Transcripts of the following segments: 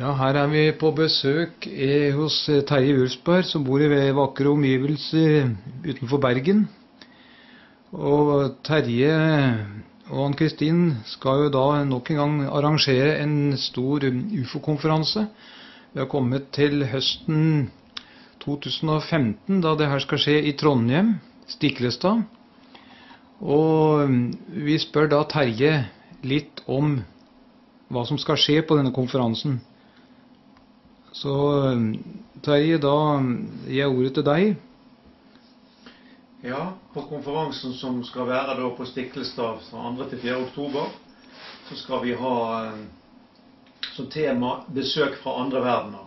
Ja, her er vi på besøk eh, hos eh, Terje Ulsberg, som bor i vakre omgivelser utenfor Bergen. Og Terje og Ann-Kristin skal jo da nok en gang arrangere en stor ufo-konferanse. Vi har kommet til høsten 2015, da det her skal skje i Trondheim, Stiklestad. Og vi spør da Terje litt om hva som skal skje på denne konferansen. Så Terje, da gir jeg ordet til deg. Ja, på konferansen som skal være da på Stiklestad fra 2. til 4. oktober, så skal vi ha som tema 'Besøk fra andre verdener'.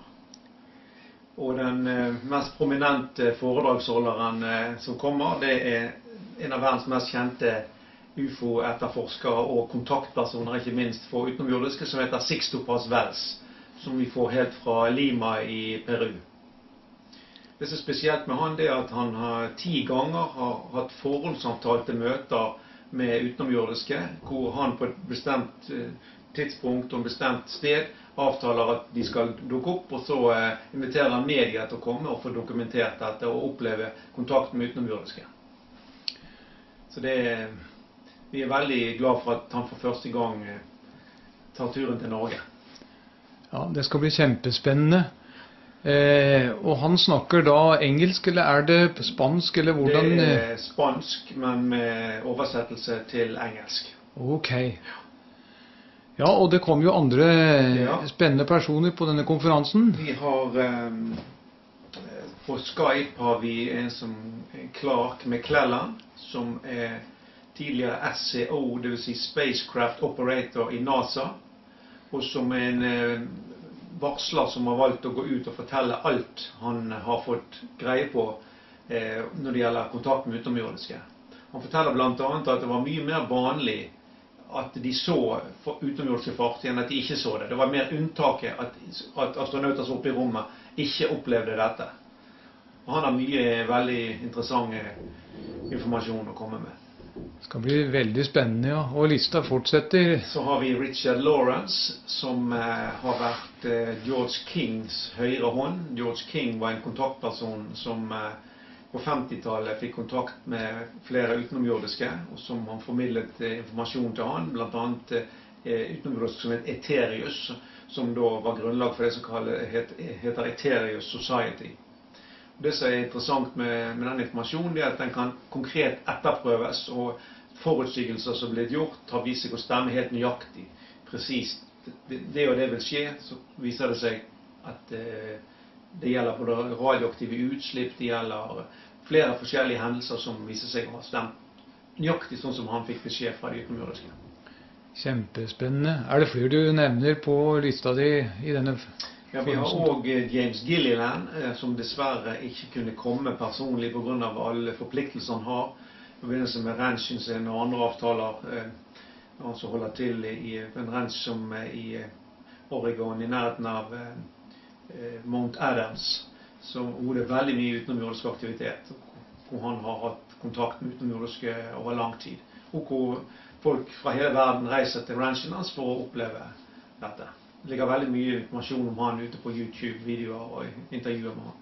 Og den mest prominente foredragsholderen som kommer, det er en av verdens mest kjente ufo-etterforskere og kontaktpersoner, ikke minst for utenomjordiske, som heter Sixto Paz Wells som vi får helt fra Lima i Peru. Det som er spesielt med han, er at han har ti ganger har hatt forhåndsavtalte møter med utenomjordiske, hvor han på et bestemt tidspunkt og et bestemt sted avtaler at de skal dukke opp, og så inviterer han media til å komme og få dokumentert dette og oppleve kontakt med utenomjordiske. Så det, vi er veldig glad for at han for første gang tar turen til Norge. Ja, Det skal bli kjempespennende. Eh, og han snakker da engelsk, eller er det spansk, eller hvordan Det er spansk, men med oversettelse til engelsk. Ok. Ja, og det kom jo andre Ja. spennende personer på denne konferansen. Vi har um, På Skype har vi en som Clark McClellan, som er tidligere SCO, dvs. Si Spacecraft Operator i NASA og som en varsler som har valgt å gå ut og fortelle alt han har fått greie på eh, når det gjelder kontakt med utenomjordiske. Han forteller bl.a. at det var mye mer vanlig at de så utenomjordiske fartøy enn at de ikke så det. Det var mer unntaket at, at astronauter som oppe i rommet ikke opplevde dette. Og han har mye veldig interessant informasjon å komme med. Det skal bli veldig spennende, ja. Og lista fortsetter. Så har vi Richard Lawrence, som eh, har vært eh, George Kings høyre hånd. George King var en kontaktperson som eh, på 50-tallet fikk kontakt med flere utenomjordiske, og som han formidlet informasjon til han, bl.a. Eh, utenomjordisk som het Eterius, som da var grunnlag for det som heter Eterius Society. Det som er interessant med, med den informasjonen, er at den kan konkret etterprøves. Og forutsigelser som blitt gjort, har vist seg å stemme helt nøyaktig. Presist. Det, og det vil skje. Så viser det seg at eh, det gjelder både radioaktive utslipp, det gjelder flere forskjellige hendelser som viser seg å ha stemt nøyaktig sånn som han fikk beskjed fra de utenomjordiske. Kjempespennende. Er det flere du nevner på lista di i denne ja, Vi har òg James Gilliland, som dessverre ikke kunne komme personlig pga. alle forpliktelser han har i forbindelse med ranchen sin og andre avtaler. Han som holder til i en ranch som er i Oregon, i nærheten av Mount Adams, så, hvor det er veldig mye utenomjordisk aktivitet. Hvor han har hatt kontakt med utenomjordiske over lang tid. Og hvor folk fra hele verden reiser til ranchen hans for å oppleve dette. Ligger veldig mye informasjon om han ute på YouTube-videoer og intervjuer med han.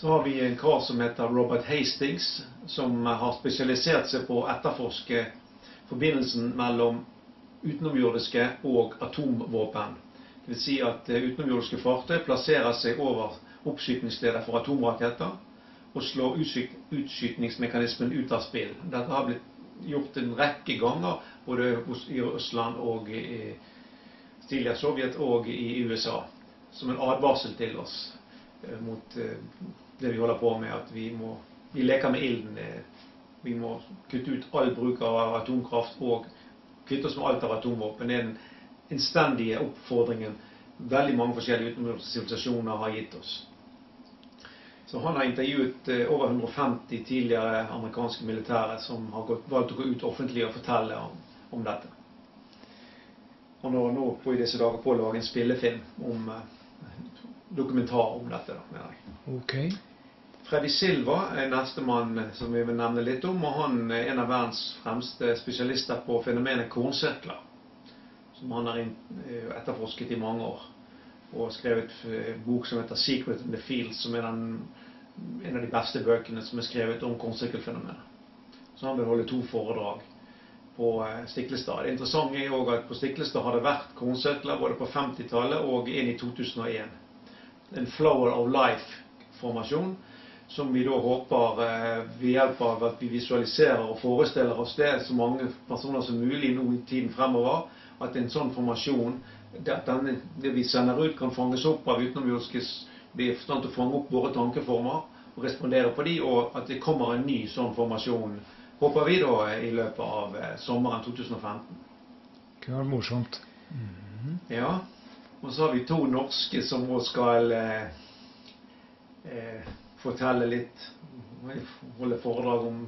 Så har vi en kar som heter Robert Hastings, som har spesialisert seg på å etterforske forbindelsen mellom utenomjordiske og atomvåpen. Det vil si at utenomjordiske fartøy plasserer seg over oppskytningssteder for atomraketter og slår utskytningsmekanismen ut av spill. Dette har blitt gjort en rekke ganger både i Russland og i tidligere Sovjet og i USA, som en advarsel til oss mot det vi holder på med, at vi må vi leker med ilden. Vi må kutte ut all bruk av atomkraft og kvitte oss med alt av atomvåpen. Det er den innstendige oppfordringen veldig mange forskjellige utenlandske sivilisasjoner har gitt oss. Så han har intervjuet over 150 tidligere amerikanske militære som har valgt å gå ut offentlig og fortelle om, om dette. Han holder nå på i disse dager på å lage en spillefilm om dokumentar om dette. da, mener jeg. Ok. Freddy Silva er nestemann som vi vil nevne litt om. og Han er en av verdens fremste spesialister på fenomenet kornsirkler. som han har eh, etterforsket i mange år. Og skrevet bok som heter 'Secret in the Fields', som er den, en av de beste bøkene som er skrevet om kornsirkelfenomenet. Så han vil holde to foredrag på Stiklestad. Det interessante er òg at på Stiklestad har det vært kornsirkler både på 50-tallet og inn i 2001. En flower of life-formasjon som vi da håper eh, ved hjelp av at vi visualiserer og forestiller oss det så mange personer som mulig nå i tiden fremover, at en sånn formasjon, denne, det vi sender ut, kan fanges opp av utenomjordiske er i stand til å fange opp våre tankeformer og respondere på de, og at det kommer en ny sånn formasjon, håper vi da, i løpet av eh, sommeren 2015. Det kunne vært morsomt. Mm -hmm. Ja. Og så har vi to norske som nå skal eh, eh, fortelle litt Holde foredrag om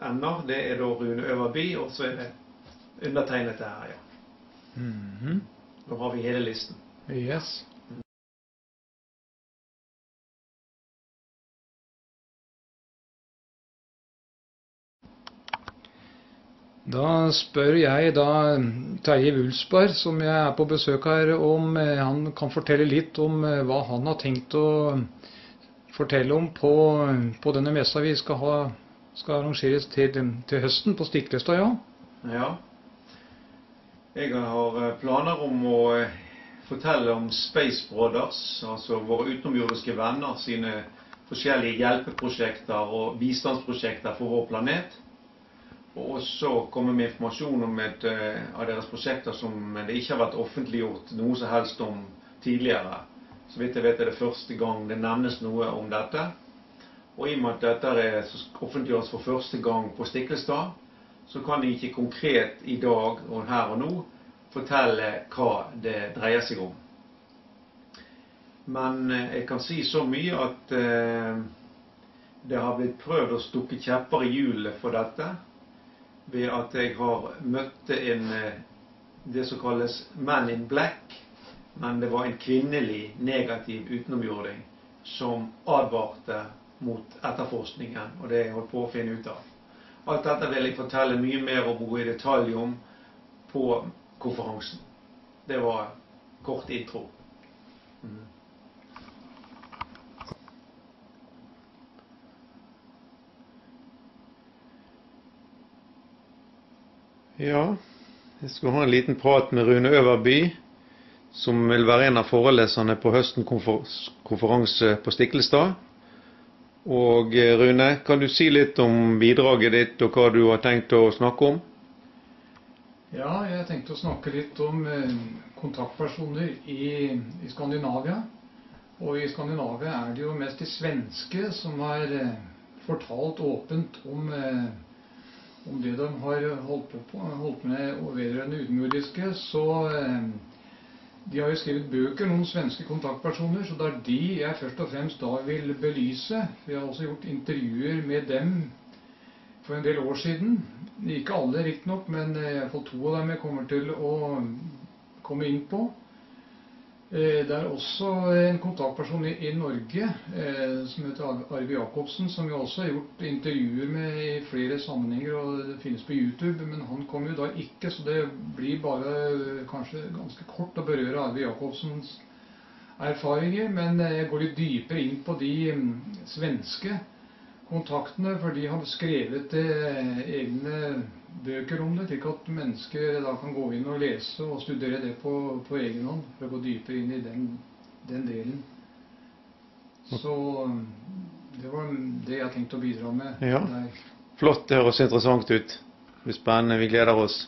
emner. Det er da Rune Øverby, og så er det undertegnet her, ja. Mm -hmm. Da har vi hele listen. Yes. Da spør jeg da Terje Wulsberg, som jeg er på besøk her, om eh, han kan fortelle litt om eh, hva han har tenkt å fortelle om på, på denne messa vi skal, ha, skal arrangeres til, til, høsten på Stiklestad, ja? Ja. Jeg har eh, planer om å eh, fortelle om Space Brothers, altså våre utenomjordiske venner sine forskjellige hjelpeprosjekter og bistandsprosjekter for vår planet. Og også komme med informasjon om et uh, av deres prosjekter som det ikke har vært offentliggjort noe som helst om tidligere. Så vidt jeg vet er det første gang det nevnes noe om dette. Og i og med at dette er offentliggjøres for første gang på Stiklestad, så kan jeg ikke konkret i dag og her og nå fortelle hva det dreier seg om. Men eh, jeg kan si så mye at eh, det har blitt prøvd å stukke kjepper i hjulene for dette ved at jeg har møtt en, eh, det som kalles Man in Black, men det var en kvinnelig negativ utenomjording som advarte mot etterforskningen og det jeg holdt på å finne ut av. Alt dette vil jeg fortelle mye mer og gå i detalj om på konferansen. Det var kort intro. Mm. Ja, jeg skal ha en liten prat med Rune Øverby som vil være en av foreleserne på høsten konferanse på Stiklestad. Og eh, Rune, kan du si litt om bidraget ditt og hva du har tenkt å snakke om? Ja, jeg tenkte å snakke litt om eh, kontaktpersoner i, i Skandinavia. Og i Skandinavia er det jo mest de svenske som har eh, fortalt åpent om, om det de har holdt, på, holdt med vedrørende utenjordiske. Så de har jo skrevet bøker, noen svenske kontaktpersoner, så det er de jeg først og fremst da vil belyse. Vi har også gjort intervjuer med dem for en del år siden. Ikke alle, riktignok, men eh, iallfall to av dem jeg kommer til å komme inn på. Eh, det er også en kontaktperson i, Norge eh, som heter Arve Jacobsen, som vi også har gjort intervjuer med i flere sammenhenger, og det finnes på YouTube. Men han kom jo da ikke, så det blir bare kanskje ganske kort å berøre Arve Jacobsens erfaringer. Men jeg går litt dypere inn på de mm, svenske kontaktene, for de har skrevet eh, egne bøker om det, slik at mennesker da kan gå inn og lese og studere det på, på egen hånd, for å gå dypere inn i den, den delen. Så det var det jeg tenkte å bidra med. Ja. Flott. Det høres interessant ut. Det blir spennende. Vi gleder oss.